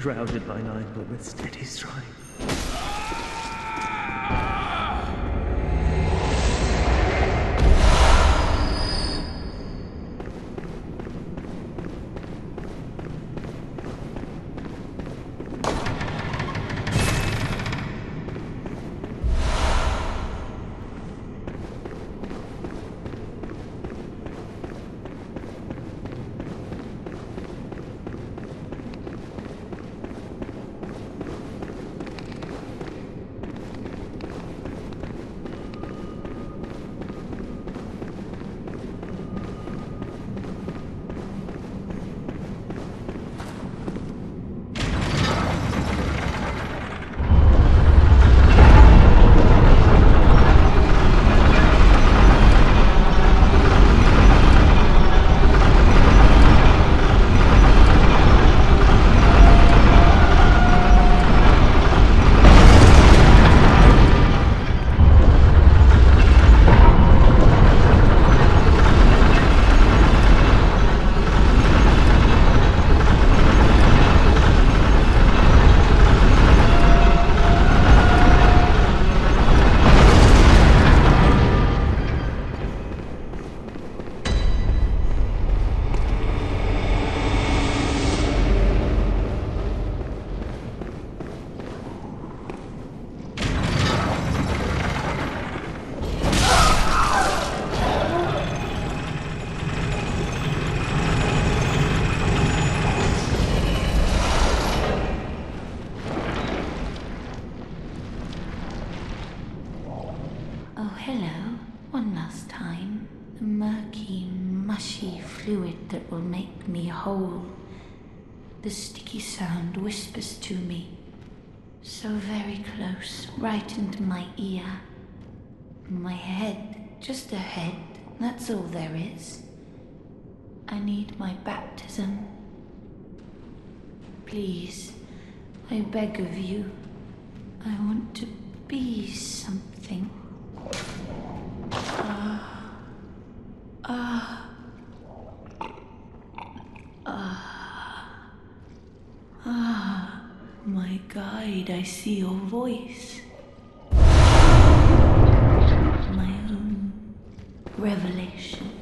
Shrouded by night, but with steady stride. That will make me whole. The sticky sound whispers to me. So very close, right into my ear. My head, just a head, that's all there is. I need my baptism. Please, I beg of you. I want to guide, I see your voice. My own revelation.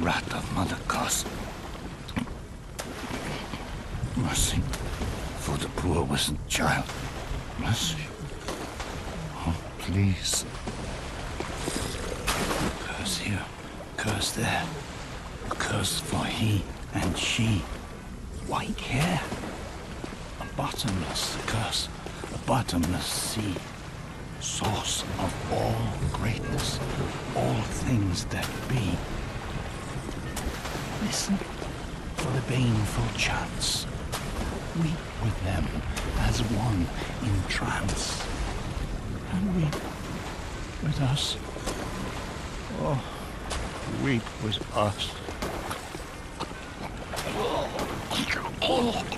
Wrath of Mother Kos. Mercy for the poor wasn't child. Mercy. Oh, please. Curse here, curse there. Curse for he and she. White hair. A bottomless curse. A bottomless sea. Source of all greatness. All things that be. Listen for the baneful chants. Weep with them as one in trance. And weep with us. Oh, weep with us. Oh,